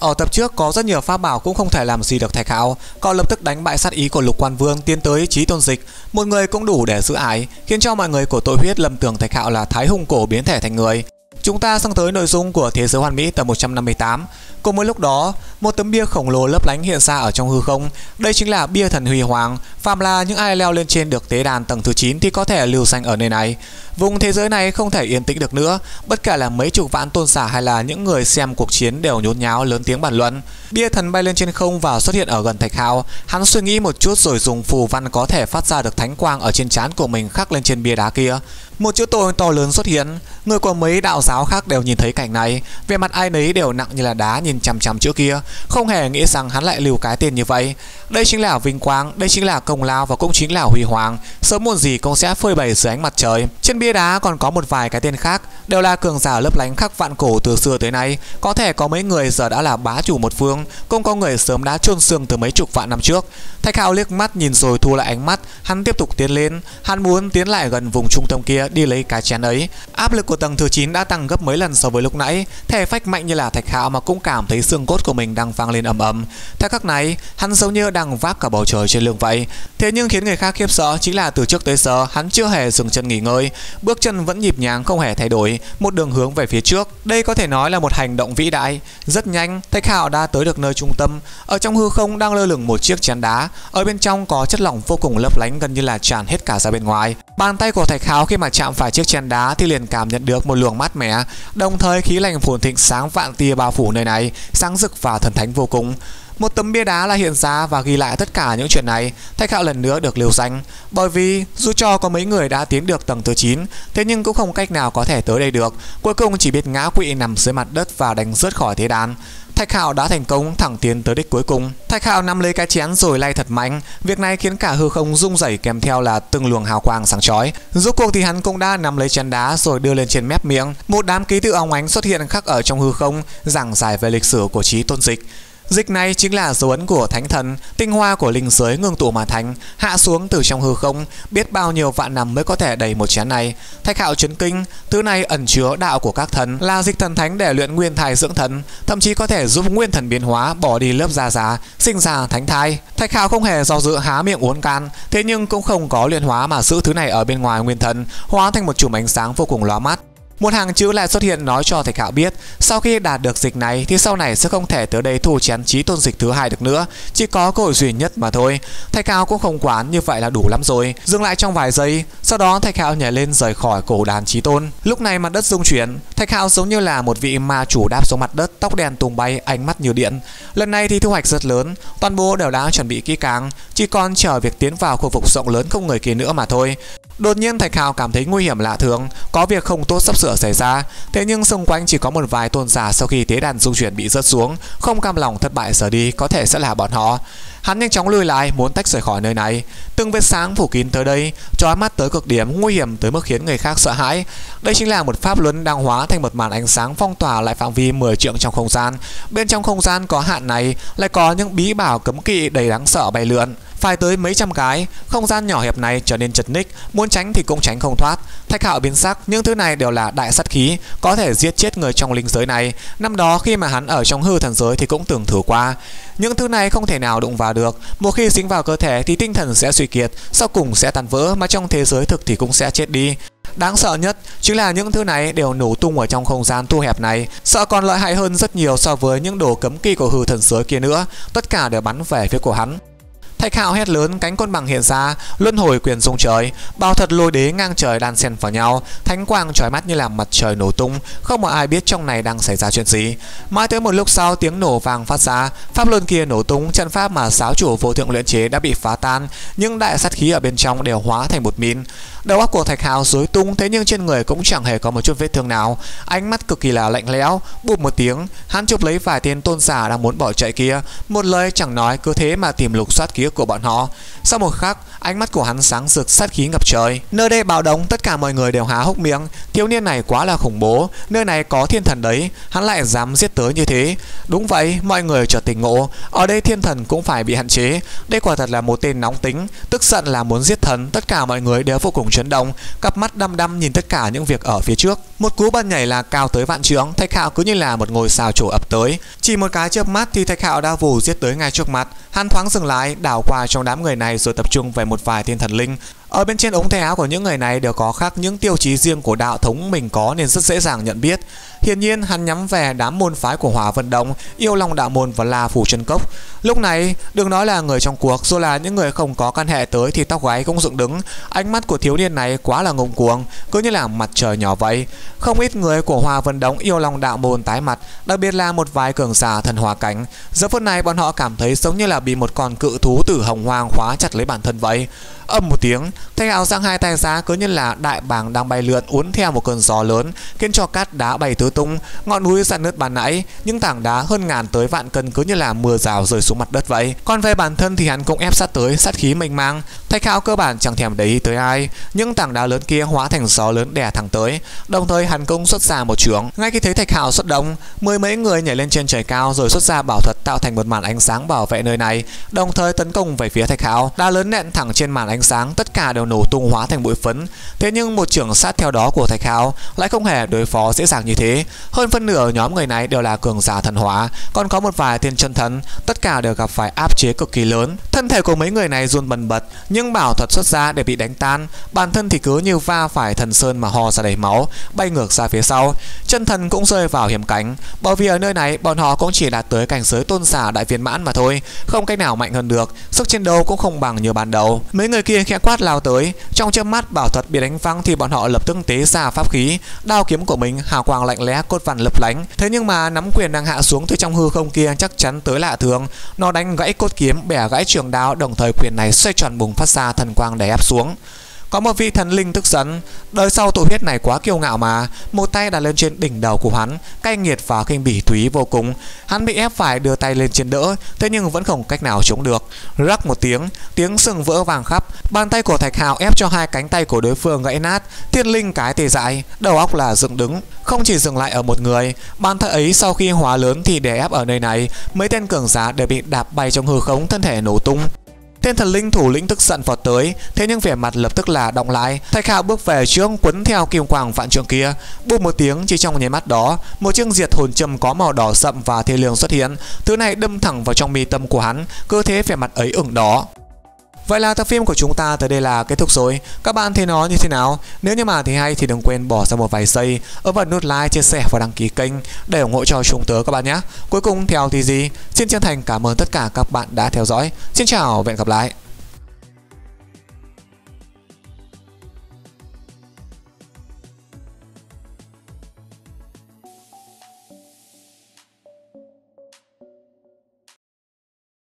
Ở tập trước có rất nhiều pháp bảo cũng không thể làm gì được Thạch Hạo, cậu lập tức đánh bại sát ý của Lục Quan Vương tiến tới Chí Tôn Dịch, một người cũng đủ để giữ ải, khiến cho mọi người của tội huyết lầm tưởng Thạch Hạo là Thái Hung cổ biến thể thành người. Chúng ta sang tới nội dung của Thế giới hoàn mỹ tập 158. Cùng với lúc đó, một tấm bia khổng lồ lấp lánh hiện ra ở trong hư không. Đây chính là bia thần huy hoàng. Phạm là những ai leo lên trên được tế đàn tầng thứ 9 thì có thể lưu danh ở nơi này. Vùng thế giới này không thể yên tĩnh được nữa, bất kể là mấy chục vạn tôn giả hay là những người xem cuộc chiến đều nhốn nháo lớn tiếng bàn luận. Bia thần bay lên trên không và xuất hiện ở gần Thạch hào Hắn suy nghĩ một chút rồi dùng phù văn có thể phát ra được thánh quang ở trên trán của mình khắc lên trên bia đá kia. Một chữ tôi to lớn xuất hiện, người của mấy đạo giáo khác đều nhìn thấy cảnh này, vẻ mặt ai nấy đều nặng như là đá nhìn chằm chằm chữ kia, không hề nghĩ rằng hắn lại lưu cái tên như vậy. Đây chính là vinh quang, đây chính là công lao và cũng chính là huy hoàng, sớm muộn gì cũng sẽ phơi bày dưới ánh mặt trời. Trên bia đá còn có một vài cái tên khác, đều là cường giả lấp lánh khắc vạn cổ từ xưa tới nay, có thể có mấy người giờ đã là bá chủ một phương, cũng có người sớm đã chôn xương từ mấy chục vạn năm trước. Thạch Hạo liếc mắt nhìn rồi thu lại ánh mắt, hắn tiếp tục tiến lên, hắn muốn tiến lại gần vùng trung tâm kia đi lấy cái chén ấy. Áp lực của tầng thứ 9 đã tăng gấp mấy lần so với lúc nãy, thể phách mạnh như là Thạch Hạo mà cũng cảm thấy xương cốt của mình đang vang lên ầm ầm. Theo các này, hắn giống như đang vác cả bầu trời trên lưng vậy. Thế nhưng khiến người khác khiếp sợ chính là từ trước tới giờ hắn chưa hề dừng chân nghỉ ngơi, bước chân vẫn nhịp nhàng không hề thay đổi, một đường hướng về phía trước. Đây có thể nói là một hành động vĩ đại. Rất nhanh, Thạch Hạo đã tới được nơi trung tâm. Ở trong hư không đang lơ lửng một chiếc chén đá, ở bên trong có chất lỏng vô cùng lấp lánh gần như là tràn hết cả ra bên ngoài. Bàn tay của Thạch Hạo khi mà chạm phải chiếc chén đá thì liền cảm nhận được một luồng mát mẻ, đồng thời khí lạnh phồn thịnh sáng vạn tia bao phủ nơi này, sáng rực và thần thánh vô cùng. Một tấm bia đá là hiện ra và ghi lại tất cả những chuyện này. Thạch Hạo lần nữa được lưu danh, bởi vì dù cho có mấy người đã tiến được tầng thứ 9, thế nhưng cũng không cách nào có thể tới đây được. Cuối cùng chỉ biết ngã quỵ nằm dưới mặt đất và đánh rớt khỏi thế đàn. Thạch Hạo đã thành công thẳng tiến tới đích cuối cùng. Thạch Hạo nắm lấy cái chén rồi lay thật mạnh. Việc này khiến cả hư không rung rẩy kèm theo là từng luồng hào quang sáng chói. Rốt cuộc thì hắn cũng đã nắm lấy chén đá rồi đưa lên trên mép miệng. Một đám ký tự óng ánh xuất hiện khắc ở trong hư không, giảng giải về lịch sử của trí tôn dịch. Dịch này chính là dấu ấn của thánh thần, tinh hoa của linh giới ngưng tụ mà thành, hạ xuống từ trong hư không, biết bao nhiêu vạn năm mới có thể đầy một chén này. Thạch Hạo chấn kinh, thứ này ẩn chứa đạo của các thần, là dịch thần thánh để luyện nguyên thai dưỡng thần, thậm chí có thể giúp nguyên thần biến hóa, bỏ đi lớp da giá, sinh ra thánh thai. Thạch Hạo không hề do dự há miệng uốn can, thế nhưng cũng không có luyện hóa mà giữ thứ này ở bên ngoài nguyên thần, hóa thành một chùm ánh sáng vô cùng lóa mắt. Một hàng chữ lại xuất hiện nói cho Thạch Hạo biết, sau khi đạt được dịch này thì sau này sẽ không thể tới đây thu chén trí tôn dịch thứ hai được nữa, chỉ có cơ hội duy nhất mà thôi. Thạch Hạo cũng không quán như vậy là đủ lắm rồi. Dừng lại trong vài giây, sau đó Thạch Hạo nhảy lên rời khỏi cổ đàn trí tôn. Lúc này mặt đất rung chuyển, Thạch Hạo giống như là một vị ma chủ đáp xuống mặt đất, tóc đen tung bay, ánh mắt như điện. Lần này thì thu hoạch rất lớn, toàn bộ đều đã chuẩn bị kỹ càng, chỉ còn chờ việc tiến vào khu vực rộng lớn không người kia nữa mà thôi. Đột nhiên Thạch hào cảm thấy nguy hiểm lạ thường, có việc không tốt sắp sửa xảy ra. Thế nhưng xung quanh chỉ có một vài tôn giả sau khi tế đàn dung chuyển bị rớt xuống, không cam lòng thất bại sở đi, có thể sẽ là bọn họ. Hắn nhanh chóng lùi lại, muốn tách rời khỏi nơi này. Từng vết sáng phủ kín tới đây, chói mắt tới cực điểm, nguy hiểm tới mức khiến người khác sợ hãi. Đây chính là một pháp luân đang hóa thành một màn ánh sáng phong tỏa lại phạm vi 10 trượng trong không gian. Bên trong không gian có hạn này lại có những bí bảo cấm kỵ đầy đáng sợ bay lượn phải tới mấy trăm cái. Không gian nhỏ hẹp này trở nên chật ních. Muốn tránh thì cũng tránh không thoát. Thạch hạo biến sắc, những thứ này đều là đại sát khí, có thể giết chết người trong linh giới này. Năm đó khi mà hắn ở trong hư thần giới thì cũng từng thử qua. Những thứ này không thể nào đụng vào được. Một khi dính vào cơ thể thì tinh thần sẽ suy kiệt, sau cùng sẽ tan vỡ, mà trong thế giới thực thì cũng sẽ chết đi. Đáng sợ nhất chính là những thứ này đều nổ tung ở trong không gian thu hẹp này. Sợ còn lợi hại hơn rất nhiều so với những đồ cấm kỵ của hư thần giới kia nữa. Tất cả đều bắn về phía của hắn. Thạch Hạo hét lớn, cánh côn bằng hiện ra, luân hồi quyền dung trời, bao thật lôi đế ngang trời đan xen vào nhau, thánh quang chói mắt như là mặt trời nổ tung, không một ai biết trong này đang xảy ra chuyện gì. Mãi tới một lúc sau tiếng nổ vàng phát ra, pháp luân kia nổ tung, trận pháp mà giáo chủ vô thượng luyện chế đã bị phá tan, nhưng đại sát khí ở bên trong đều hóa thành một mịn. Đầu óc của Thạch Hạo rối tung thế nhưng trên người cũng chẳng hề có một chút vết thương nào, ánh mắt cực kỳ là lạnh lẽo, bụp một tiếng, hắn chụp lấy vài tên tôn giả đang muốn bỏ chạy kia, một lời chẳng nói cứ thế mà tìm lục soát ký của bọn họ. Sau một khắc, Ánh mắt của hắn sáng rực, sát khí ngập trời. Nơi đây bạo động tất cả mọi người đều há hốc miệng. Thiếu niên này quá là khủng bố. Nơi này có thiên thần đấy. Hắn lại dám giết tới như thế. Đúng vậy, mọi người chợt tỉnh ngộ. Ở đây thiên thần cũng phải bị hạn chế. Đây quả thật là một tên nóng tính. Tức giận là muốn giết thần. Tất cả mọi người đều vô cùng chấn động. Cặp mắt đăm đăm nhìn tất cả những việc ở phía trước. Một cú bật nhảy là cao tới vạn trượng. Thạch Hạo cứ như là một ngôi sao trổ ập tới. Chỉ một cái chớp mắt thì Thạch Hạo đã vù giết tới ngay trước mặt. Hắn thoáng dừng lại, đảo qua trong đám người này rồi tập trung về một vài thiên thần linh ở bên trên ống tay áo của những người này đều có khắc những tiêu chí riêng của đạo thống mình có nên rất dễ dàng nhận biết. Hiển nhiên hắn nhắm về đám môn phái của Hỏa Vận Động, Yêu Long Đạo Môn và La Phủ Chân Cốc. Lúc này, đừng nói là người trong cuộc, dù là những người không có căn hệ tới thì tóc gáy cũng dựng đứng. Ánh mắt của thiếu niên này quá là ngông cuồng, cứ như là mặt trời nhỏ vậy. Không ít người của Hỏa Vận Động, Yêu Long Đạo Môn tái mặt, đặc biệt là một vài cường giả thần hòa cảnh. Giờ phút này bọn họ cảm thấy giống như là bị một con cự thú tử hồng hoang khóa chặt lấy bản thân vậy. Âm một tiếng, Thanh áo giang hai tay ra cứ như là đại bàng đang bay lượn uốn theo một cơn gió lớn, khiến cho cát đá bay tứ tung, ngọn núi dạn nứt bàn nãy, những tảng đá hơn ngàn tới vạn cân cứ như là mưa rào rơi xuống mặt đất vậy. Còn về bản thân thì hắn cũng ép sát tới, sát khí mênh mang. Thạch Hạo cơ bản chẳng thèm để ý tới ai, những tảng đá lớn kia hóa thành gió lớn đè thẳng tới. Đồng thời hắn cũng xuất ra một trường. Ngay khi thấy Thạch Hạo xuất động, mười mấy người nhảy lên trên trời cao rồi xuất ra bảo thuật tạo thành một màn ánh sáng bảo vệ nơi này, đồng thời tấn công về phía Thạch Hạo. Đá lớn nện thẳng trên màn ánh sáng, tất cả đều nổ tung hóa thành bụi phấn. Thế nhưng một trưởng sát theo đó của Thạch Hạo lại không hề đối phó dễ dàng như thế. Hơn phân nửa nhóm người này đều là cường giả thần hóa, còn có một vài thiên chân thần, tất cả đều gặp phải áp chế cực kỳ lớn. Thân thể của mấy người này run bần bật, nhưng bảo thuật xuất ra để bị đánh tan, bản thân thì cứ như va phải thần sơn mà ho ra đầy máu, bay ngược ra phía sau. Chân thần cũng rơi vào hiểm cảnh, bởi vì ở nơi này bọn họ cũng chỉ đạt tới cảnh giới tôn giả đại viên mãn mà thôi, không cách nào mạnh hơn được, sức chiến đấu cũng không bằng như ban đầu. Mấy người kia khẽ quát lao tới, trong chớp mắt bảo thuật bị đánh văng thì bọn họ lập tức tế ra pháp khí, đao kiếm của mình hào quang lạnh lẽ cốt vằn lấp lánh. Thế nhưng mà nắm quyền đang hạ xuống từ trong hư không kia chắc chắn tới lạ thường, nó đánh gãy cốt kiếm, bẻ gãy trường đao, đồng thời quyền này xoay tròn bùng phát ra thần quang đè ép xuống. Có một vị thần linh tức giận, Đời sau tổ huyết này quá kiêu ngạo mà, Một tay đặt lên trên đỉnh đầu của hắn, Cay nghiệt và kinh bỉ thúy vô cùng. Hắn bị ép phải đưa tay lên trên đỡ, Thế nhưng vẫn không cách nào chống được. Rắc một tiếng Tiếng sừng vỡ vàng khắp, Bàn tay của Thạch Hào ép cho hai cánh tay của đối phương gãy nát. Thiên linh cái tê dại, Đầu óc là dựng đứng, Không chỉ dừng lại ở một người, Bàn tay ấy sau khi hóa lớn thì đè ép ở nơi này. Mấy tên cường giả đều bị đạp bay trong hư không, Thân thể nổ tung. Tên thần linh thủ lĩnh tức giận vọt tới, thế nhưng vẻ mặt lập tức là động lại. Thạch Hạo bước về trước quấn theo kim quang vạn trượng kia, bụp một tiếng chỉ trong nháy mắt đó, một chiếc diệt hồn châm có màu đỏ sậm và thê lương xuất hiện. Thứ này đâm thẳng vào trong mi tâm của hắn, cơ thế vẻ mặt ấy ửng đỏ. Vậy là tập phim của chúng ta tới đây là kết thúc rồi Các bạn thấy nó như thế nào? Nếu như mà thấy hay thì đừng quên bỏ ra một vài giây Ấn vào nút like, chia sẻ và đăng ký kênh Để ủng hộ cho chúng tớ các bạn nhé Cuối cùng theo thì gì? Xin chân thành cảm ơn tất cả các bạn đã theo dõi Xin chào và hẹn gặp lại